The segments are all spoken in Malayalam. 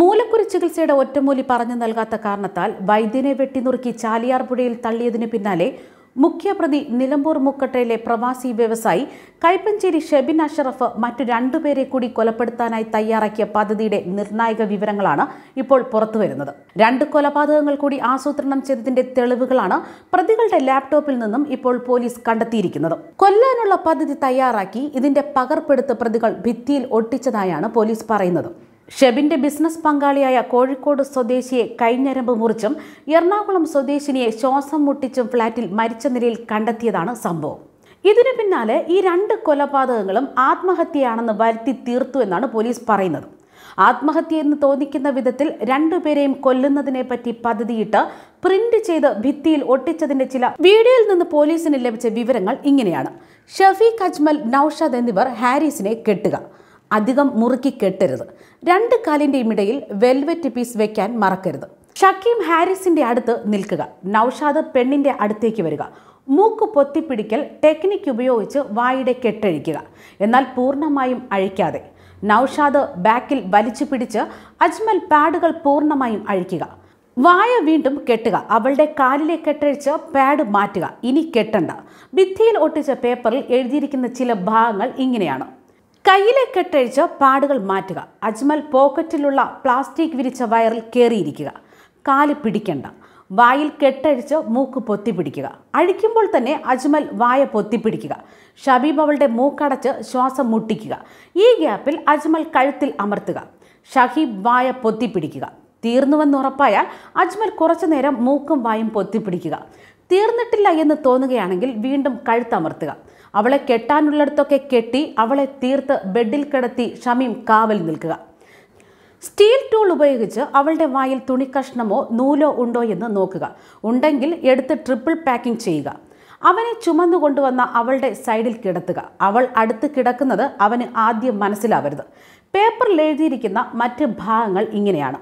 മൂലക്കുരു ചികിത്സയുടെ ഒറ്റമൂലി പറഞ്ഞു നൽകാത്ത കാരണത്താൽ വൈദ്യനെ വെട്ടിനുറുക്കി ചാലിയാർ പുഴയിൽ തള്ളിയതിനു പിന്നാലെ മുഖ്യപ്രതി നിലമ്പൂർ മുക്കട്ടയിലെ പ്രവാസി വ്യവസായി കൈപ്പഞ്ചേരി ഷെബിൻ അഷറഫ് മറ്റു രണ്ടുപേരെ കൂടി കൊലപ്പെടുത്താനായി തയ്യാറാക്കിയ പദ്ധതിയുടെ നിർണായക വിവരങ്ങളാണ് ഇപ്പോൾ പുറത്തുവരുന്നത്. രണ്ട് കൊലപാതകങ്ങൾ കൂടി ആസൂത്രണം ചെയ്തതിന്റെ തെളിവുകളാണ് പ്രതികളുടെ ലാപ്ടോപ്പിൽ നിന്നും ഇപ്പോൾ പോലീസ് കണ്ടെത്തിയിരിക്കുന്നത്. കൊല്ലാനുള്ള പദ്ധതി തയ്യാറാക്കി ഇതിന്റെ പകർപ്പെടുത്ത് പ്രതികൾ ഭിത്തിയിൽ ഒട്ടിച്ചതായാണ് പോലീസ് പറയുന്നത്. ഷെബിന്റെ ബിസിനസ് പങ്കാളിയായ കോഴിക്കോട് സ്വദേശിയെ കൈഞ്ഞരമ്പ് മുറിച്ചും എറണാകുളം സ്വദേശിനിയെ ശ്വാസം മുട്ടിച്ചും ഫ്ളാറ്റിൽ മരിച്ച നിലയിൽ കണ്ടെത്തിയതാണ് സംഭവം. ഇതിനു പിന്നാലെ ഈ രണ്ട് കൊലപാതകങ്ങളും ആത്മഹത്യയാണെന്ന് വരുത്തി തീർത്തു എന്നാണ് പോലീസ് പറയുന്നത്. ആത്മഹത്യ എന്ന് തോന്നിക്കുന്ന വിധത്തിൽ രണ്ടുപേരെയും കൊല്ലുന്നതിനെ പറ്റി പദ്ധതിയിട്ട് പ്രിന്റ് ചെയ്ത് ഭിത്തിയിൽ ഒട്ടിച്ചതിന്റെ ചില വീഡിയോയിൽ നിന്ന് പോലീസിന് ലഭിച്ച വിവരങ്ങൾ ഇങ്ങനെയാണ്. ഷഫീഖ് അജ്മൽ നൌഷാദ് എന്നിവർ ഹാരിസിനെ കെട്ടുക. അധികം മുറുക്കി കെട്ടരുത്. രണ്ട് കാലിന്റെയും ഇടയിൽ വെൽവെറ്റ് പീസ് വെക്കാൻ മറക്കരുത്. ഷക്കീം ഹാരിസിന്റെ അടുത്ത് നിൽക്കുക. നൌഷാദ് പെണ്ണിന്റെ അടുത്തേക്ക് വരിക. മൂക്ക് പൊത്തിപ്പിടിക്കൽ ടെക്നിക്ക് ഉപയോഗിച്ച് വായുടെ കെട്ടഴിക്കുക. എന്നാൽ പൂർണമായും അഴിക്കാതെ. നൌഷാദ് ബാക്കിൽ വലിച്ചു പിടിച്ച് അജ്മൽ പാഡുകൾ പൂർണമായും അഴിക്കുക. വായ വീണ്ടും കെട്ടുക. അവളുടെ കാലിലെ കെട്ടഴിച്ച് പാഡ് മാറ്റുക. ഇനി കെട്ടണ്ട. ഭിത്തിയിൽ ഒട്ടിച്ച പേപ്പറിൽ എഴുതിയിരിക്കുന്ന ചില ഭാഗങ്ങൾ ഇങ്ങനെയാണ്. കയ്യിലെ കെട്ടഴിച്ച് പാടുകൾ മാറ്റുക. അജ്മൽ പോക്കറ്റിലുള്ള പ്ലാസ്റ്റിക് വിരിച്ച വയറിൽ കയറിയിരിക്കുക കാൽ പിടിക്കണ്ട. വായിൽ കെട്ടഴിച്ച് മൂക്ക് പൊത്തിപ്പിടിക്കുക അഴിക്കുമ്പോൾ തന്നെ അജ്മൽ വായ പൊത്തിപ്പിടിക്കുക ഷബീബ് അവളുടെ മൂക്കടച്ച് ശ്വാസം മുട്ടിക്കുക. ഈ ഗ്യാപ്പിൽ അജ്മൽ കഴുത്തിൽ അമർത്തുക. ഷഹീബ് വായ പൊത്തിപ്പിടിക്കുക തീർന്നുവെന്ന് ഉറപ്പായാൽ അജ്മൽ കുറച്ചു നേരം മൂക്കും വായും പൊത്തിപ്പിടിക്കുക തീർന്നിട്ടില്ല എന്ന് തോന്നുകയാണെങ്കിൽ വീണ്ടും കഴുത്തമർത്തുക. അവളെ കെട്ടാനുള്ളിടത്തൊക്കെ കെട്ടി അവളെ തീർത്ത് ബെഡിൽ കിടത്തി ഷമീം കാവൽ നിൽക്കുക. സ്റ്റീൽ ടൂൾ ഉപയോഗിച്ച് അവളുടെ വായിൽ തുണിക്കഷ്ണമോ നൂലോ ഉണ്ടോ എന്ന് നോക്കുക. ഉണ്ടെങ്കിൽ എടുത്ത് ട്രിപ്പിൾ പാക്കിംഗ് ചെയ്യുക. അവനെ ചുമന്നു കൊണ്ടുവന്ന അവളുടെ സൈഡിൽ കിടത്തുക. അവൾ അടുത്ത് കിടക്കുന്നത് അവന് ആദ്യം മനസ്സിലാവരുത്. പേപ്പറിൽ എഴുതിയിരിക്കുന്ന മറ്റ് ഭാഗങ്ങൾ ഇങ്ങനെയാണ്.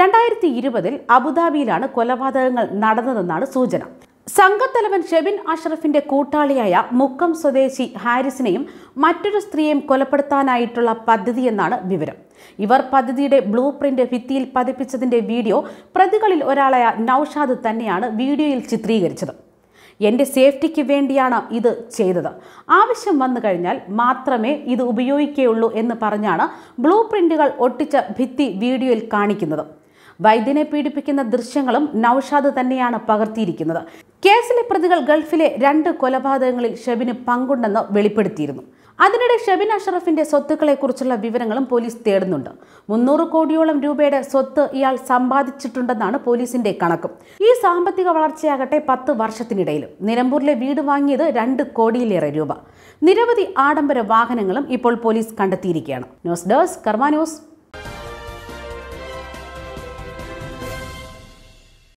രണ്ടായിരത്തി ഇരുപതിൽ അബുദാബിയിലാണ് കൊലപാതകങ്ങൾ നടന്നതെന്നാണ് സൂചന. സംഘത്തലവൻ ഷെബിൻ അഷ്റഫിന്റെ കൂട്ടാളിയായ മുക്കം സ്വദേശി ഹാരിസിനെയും മറ്റൊരു സ്ത്രീയെയും കൊലപ്പെടുത്താനായിട്ടുള്ള പദ്ധതിയെന്നാണ് വിവരം. ഇവർ പദ്ധതിയുടെ ബ്ലൂ പ്രിന്റ് ഭിത്തിയിൽ പതിപ്പിച്ചതിന്റെ വീഡിയോ പ്രതികളിൽ ഒരാളായ നൌഷാദ് തന്നെയാണ് വീഡിയോയിൽ ചിത്രീകരിച്ചത്. എന്റെ സേഫ്റ്റിക്ക് വേണ്ടിയാണ് ഇത് ചെയ്തത്. ആവശ്യം വന്നു കഴിഞ്ഞാൽ മാത്രമേ ഇത് ഉപയോഗിക്കുകയുള്ളൂ എന്ന് പറഞ്ഞാണ് ബ്ലൂ പ്രിന്റുകൾ ഒട്ടിച്ച ഭിത്തി വീഡിയോയിൽ കാണിക്കുന്നത്. വൈദ്യനെ പീഡിപ്പിക്കുന്ന ദൃശ്യങ്ങളും നൌഷാദ് തന്നെയാണ് പകർത്തിയിരിക്കുന്നത്. കേസിലെ പ്രതികൾ ഗൾഫിലെ രണ്ട് കൊലപാതകങ്ങളിൽ ഷെബിന് പങ്കുണ്ടെന്ന് വെളിപ്പെടുത്തിയിരുന്നു. അതിനിടെ ഷെബിൻ അഷറഫിന്റെ സ്വത്തുക്കളെക്കുറിച്ചുള്ള വിവരങ്ങളും പോലീസ് തേടുന്നുണ്ട്. മുന്നൂറ് കോടിയോളം രൂപയുടെ സ്വത്ത് ഇയാൾ സമ്പാദിച്ചിട്ടുണ്ടെന്നാണ് പോലീസിന്റെ കണക്കും. ഈ സാമ്പത്തിക വളർച്ചയാകട്ടെ പത്ത് വർഷത്തിനിടയിലും. നിലമ്പൂരിലെ വീട് വാങ്ങിയത് രണ്ട് കോടിയിലേറെ രൂപ. നിരവധി ആഡംബര വാഹനങ്ങളും ഇപ്പോൾ police കണ്ടെത്തിയിരിക്കുകയാണ്. News desk Karma news.